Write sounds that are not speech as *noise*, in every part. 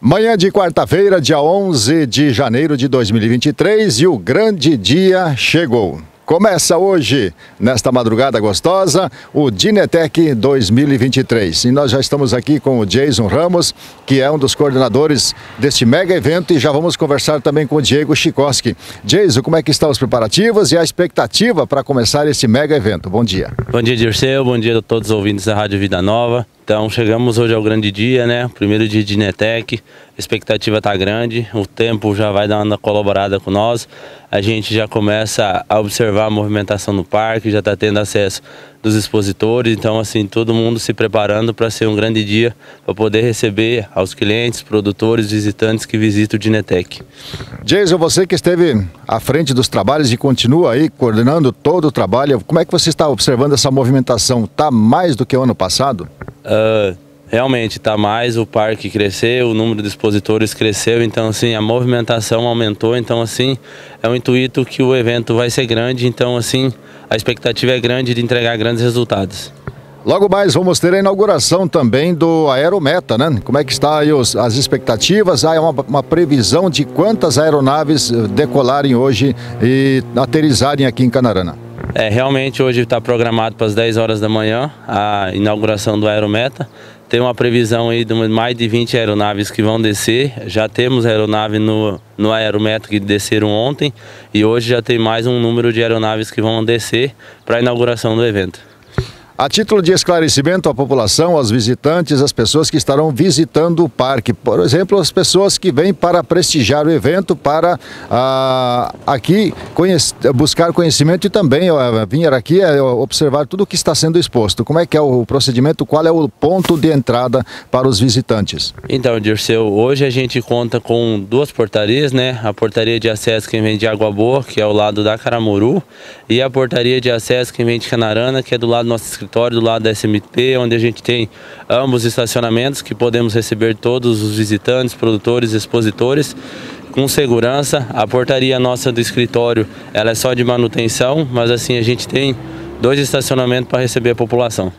Manhã de quarta-feira, dia 11 de janeiro de 2023 e o grande dia chegou. Começa hoje, nesta madrugada gostosa, o Dinetec 2023. E nós já estamos aqui com o Jason Ramos, que é um dos coordenadores deste mega evento, e já vamos conversar também com o Diego Chikoski. Jason, como é que estão os preparativos e a expectativa para começar esse mega evento? Bom dia. Bom dia, Dirceu. Bom dia a todos os ouvintes da Rádio Vida Nova. Então chegamos hoje ao grande dia, né? Primeiro dia de Netec, a expectativa está grande, o tempo já vai dar uma colaborada com nós. A gente já começa a observar a movimentação no parque, já está tendo acesso dos expositores, então assim, todo mundo se preparando para ser um grande dia, para poder receber aos clientes, produtores, visitantes que visitam o Dinetec. Jason, você que esteve à frente dos trabalhos e continua aí coordenando todo o trabalho, como é que você está observando essa movimentação? Está mais do que o ano passado? Uh, realmente está mais, o parque cresceu, o número de expositores cresceu, então assim, a movimentação aumentou, então assim, é um intuito que o evento vai ser grande, então assim, a expectativa é grande de entregar grandes resultados. Logo mais vamos ter a inauguração também do Aerometa, né? Como é que está aí os, as expectativas? Há uma, uma, previsão de quantas aeronaves eh, decolarem hoje e aterrizarem aqui em Canarana? É, realmente hoje está programado para as 10 horas da manhã a inauguração do Aerometa. Tem uma previsão aí de mais de 20 aeronaves que vão descer. Já temos aeronave no, no Aerometa que desceram ontem e hoje já tem mais um número de aeronaves que vão descer para a inauguração do evento. A título de esclarecimento à população, aos visitantes, às pessoas que estarão visitando o parque, por exemplo, as pessoas que vêm para prestigiar o evento, para ah, aqui conhece, buscar conhecimento e também ah, vir aqui é, observar tudo o que está sendo exposto. Como é que é o procedimento, qual é o ponto de entrada para os visitantes? Então, Dirceu, hoje a gente conta com duas portarias, né? A portaria de acesso que vem de Água Boa, que é ao lado da Caramuru, e a portaria de acesso que vem de Canarana, que é do lado do nosso escritório escritório do lado da SMT, onde a gente tem ambos estacionamentos que podemos receber todos os visitantes, produtores, expositores com segurança. A portaria nossa do escritório, ela é só de manutenção, mas assim a gente tem dois estacionamentos para receber a população.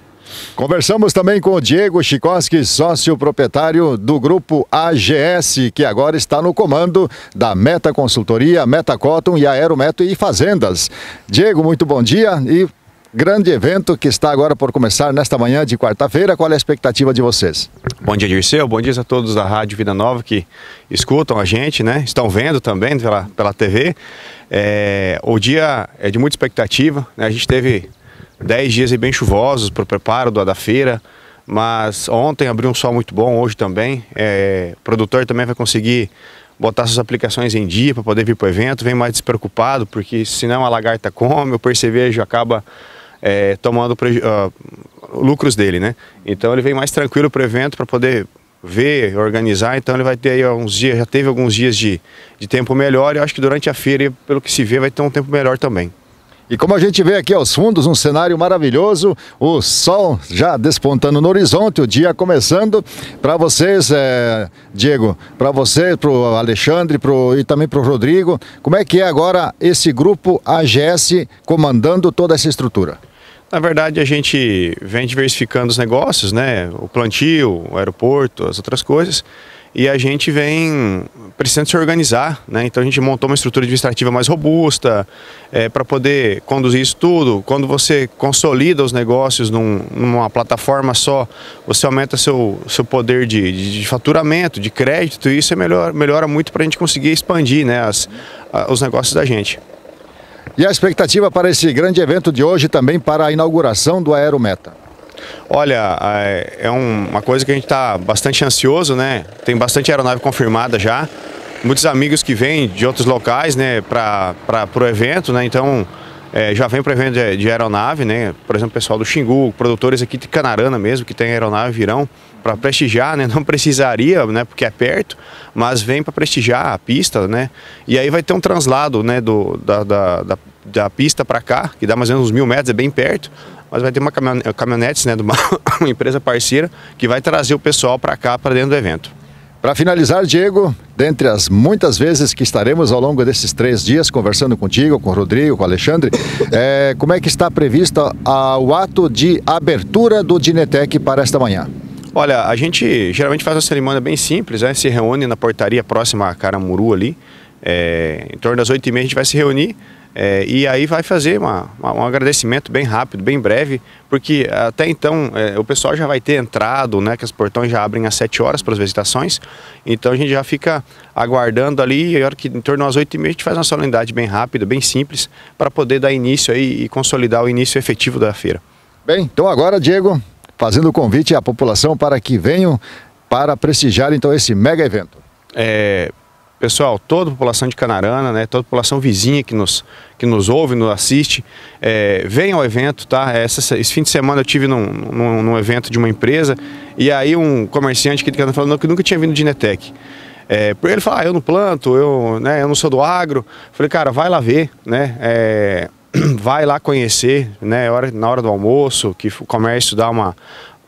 Conversamos também com o Diego Chikoski, sócio proprietário do grupo AGS, que agora está no comando da Meta Consultoria, Meta Cotton e Aerometo e Fazendas. Diego, muito bom dia e grande evento que está agora por começar nesta manhã de quarta-feira. Qual é a expectativa de vocês? Bom dia, Dirceu. Bom dia a todos da Rádio Vida Nova que escutam a gente, né? Estão vendo também pela, pela TV. É, o dia é de muita expectativa. Né? A gente teve 10 dias bem chuvosos para o preparo da feira. Mas ontem abriu um sol muito bom, hoje também. É, o produtor também vai conseguir botar suas aplicações em dia para poder vir para o evento, vem mais despreocupado, porque senão a lagarta come, o percevejo acaba é, tomando uh, lucros dele, né? Então ele vem mais tranquilo para o evento para poder ver, organizar, então ele vai ter aí uns dias, já teve alguns dias de, de tempo melhor e eu acho que durante a feira, pelo que se vê, vai ter um tempo melhor também. E como a gente vê aqui aos fundos, um cenário maravilhoso, o sol já despontando no horizonte, o dia começando. Para vocês, é, Diego, para você, para o Alexandre pro, e também para o Rodrigo, como é que é agora esse grupo AGS comandando toda essa estrutura? Na verdade, a gente vem diversificando os negócios, né? O plantio, o aeroporto, as outras coisas. E a gente vem precisando se organizar, né? Então a gente montou uma estrutura administrativa mais robusta é, para poder conduzir isso tudo. Quando você consolida os negócios num, numa plataforma só, você aumenta seu, seu poder de, de, de faturamento, de crédito, e isso é melhor, melhora muito para a gente conseguir expandir né, as, a, os negócios da gente. E a expectativa para esse grande evento de hoje também para a inauguração do Aerometa? Olha, é uma coisa que a gente está bastante ansioso, né? Tem bastante aeronave confirmada já. Muitos amigos que vêm de outros locais, né, para o evento, né? Então, é, já vem para evento de, de, aeronave, né? Por exemplo, o pessoal do Xingu, produtores aqui de Canarana mesmo, que tem aeronave, virão para prestigiar, né? *laughs* Não precisaria, né? Porque é perto, mas vem para prestigiar a pista, né? E aí vai ter um translado, né? Do, da, da, da, da pista para cá, que dá mais ou menos uns mil metros, é bem perto. Mas vai ter uma caminhonete, né? De uma, *laughs* uma empresa parceira que vai trazer o pessoal para cá, para dentro do evento. Para finalizar, Diego, dentre as muitas vezes que estaremos ao longo desses três dias conversando contigo, com o Rodrigo, com o Alexandre, *laughs* é, como é que está previsto a, o ato de abertura do Dinetec para esta manhã? Olha, a gente geralmente faz uma cerimônia bem simples, né? Se reúne na portaria próxima a Caramuru ali. É, em torno das 8h30 a gente vai se reunir é, e aí vai fazer uma, uma, um agradecimento bem rápido, bem breve, porque até então é, o pessoal já vai ter entrado, né? Que os portões já abrem às 7 horas para as visitações. Então a gente já fica aguardando ali, e a hora que em torno das 8h30 a gente faz uma solenidade bem rápida, bem simples, para poder dar início aí e consolidar o início efetivo da feira. Bem, então agora, Diego, fazendo o convite à população para que venham para prestigiar então esse mega evento. É, pessoal, toda a população de Canarana, né, toda a população vizinha que nos, que nos ouve, nos assiste, é, venham ao evento, tá? Essa, esse fim de semana eu tive num, num, num, evento de uma empresa e aí um comerciante que está falando que nunca tinha vindo de Netec. É, ele falou, ah, eu não planto, eu, né, eu não sou do agro. Falei, cara, vai lá ver, né? É, *clears throat* vai lá conhecer, né? Na hora do almoço, que o comércio dá uma,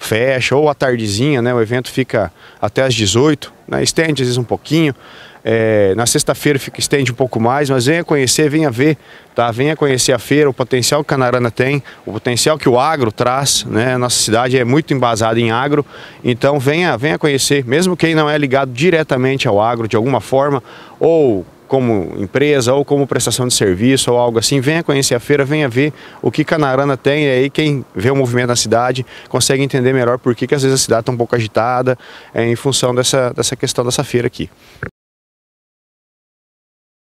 fecha, ou à tardezinha, né? O evento fica até às 18, né? Estende às vezes um pouquinho. É, na sexta-feira fica estende um pouco mais, mas venha conhecer, venha ver, tá? Venha conhecer a feira, o potencial que Canarana tem, o potencial que o agro traz, né? A nossa cidade é muito embasada em agro, então venha, venha conhecer, mesmo quem não é ligado diretamente ao agro de alguma forma, ou como empresa ou como prestação de serviço ou algo assim, venha conhecer a feira, venha ver o que Canarana tem, e aí quem vê o movimento na cidade consegue entender melhor por que, que às vezes a cidade está um pouco agitada é, em função dessa, dessa questão dessa feira aqui.